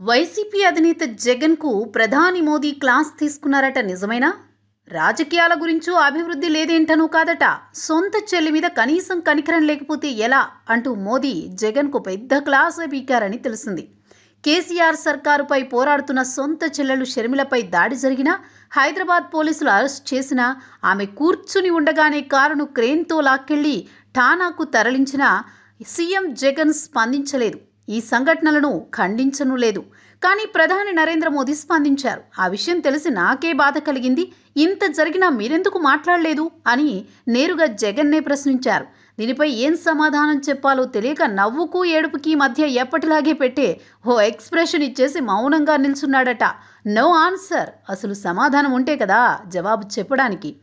YCP అధినేత జగన్కు ప్రధాని మోదీ క్లాస్ తీసుకున్నారట నిజమేనా? రాజకీయాల గురించో అభివృద్ధి లేదేంటనూ కాదట. సొంత చెల్లి మీద కనీసం కనికరం లేకపోతే ఎలా? అంటూ మోదీ జగన్కు పెద్ద క్లాస్ పీకారని తెలిసింది. కేసీఆర్ సర్కారుపై పోరాడుతున్న సొంత చెల్లెలు షర్మిలపై దాడి జరిగినా హైదరాబాద్ పోలీసులు అరెస్ట్ చేసినా ఆమె కూర్చుని ఉండగానే కారును క్రేన్తో లాక్కెళ్ళి ఠానాకు తరలించిన సీఎం జగన్ స్పందించలేదు. ఈ సంఘటనలను ఖండించను లేదు. కానీ ప్రధాని నరేంద్ర మోదీ స్పందించారు. ఆ విషయం తెలిసి నాకే బాధ కలిగింది. ఇంత జరిగినా మీరెందుకు మాట్లాడలేదు? అని నేరుగా జగన్నే ప్రశ్నించారు. దీనిపై ఏం సమాధానం చెప్పాలో తెలియక నవ్వుకు ఏడుపుకి మధ్య ఎప్పటిలాగే పెట్టే ఓ ఎక్స్ప్రెషన్ ఇచ్చేసి మౌనంగా నిల్చున్నాడట. No answer. అసలు సమాధానం ఉంటే కదా? జవాబు చెప్పడానికి.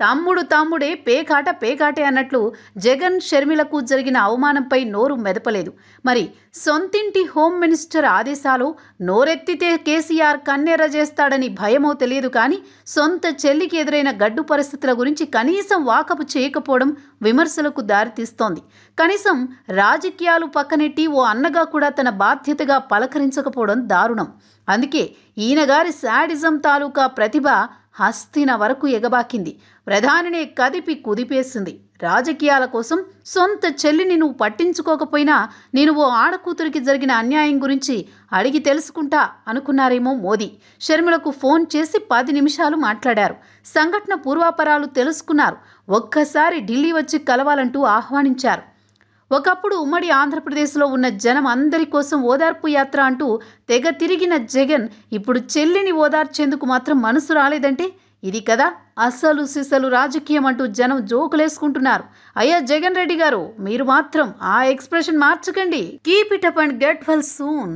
తమ్ముడు తమ్ముడే పేకాట పేకాటే అన్నట్లు జగన్ షర్మిలకు జరిగిన అవమానంపై నోరు మెదపలేదు. మరి సొంతింటి హోమ్ మినిస్టర్ ఆదేశాలు నోరెత్తితే కేసీఆర్ కన్నెర్ర చేస్తాడని భయమో తెలియదు కానీ సొంత చెల్లికి ఎదురైన గడ్డు పరిస్థితుల గురించి కనీసం వాకపు చేయకపోవడం విమర్శలకు దారితీస్తోంది. కనీసం రాజకీయాలు పక్కనెట్టి ఓ అన్నగా కూడా తన బాధ్యతగా పలకరించకపోవడం దారుణం. అందుకే ఈయనగారి శాడిజం తాలూకా ప్రతిభ హస్తిన వరకు ఎగబాకింది. ప్రధానినే కదిపి కుదిపేసింది. రాజకీయాల కోసం సొంత చెల్లిని నువ్వు పట్టించుకోకపోయినా నేను ఓ ఆడకూతురికి జరిగిన అన్యాయం గురించి అడిగి తెలుసుకుంటా అనుకున్నారేమో మోదీ. షర్మిలకు ఫోన్ చేసి పది నిమిషాలు మాట్లాడారు. సంఘటన పూర్వాపరాలు తెలుసుకున్నారు. ఒక్కసారి ఢిల్లీ వచ్చి కలవాలంటూ ఆహ్వానించారు. ఒకప్పుడు ఉమ్మడి ఆంధ్రప్రదేశ్లో ఉన్న జనం అందరి కోసం ఓదార్పు యాత్ర అంటూ తెగ తిరిగిన జగన్ ఇప్పుడు చెల్లిని ఓదార్చేందుకు మాత్రం మనసు రాలేదంటే ఇది కదా అసలు సిసలు రాజకీయం అంటూ జనం జోకులేసుకుంటున్నారు. అయ్యా జగన్ రెడ్డి గారు మీరు మాత్రం ఆ expression మార్చకండి. Keep it up and get well soon.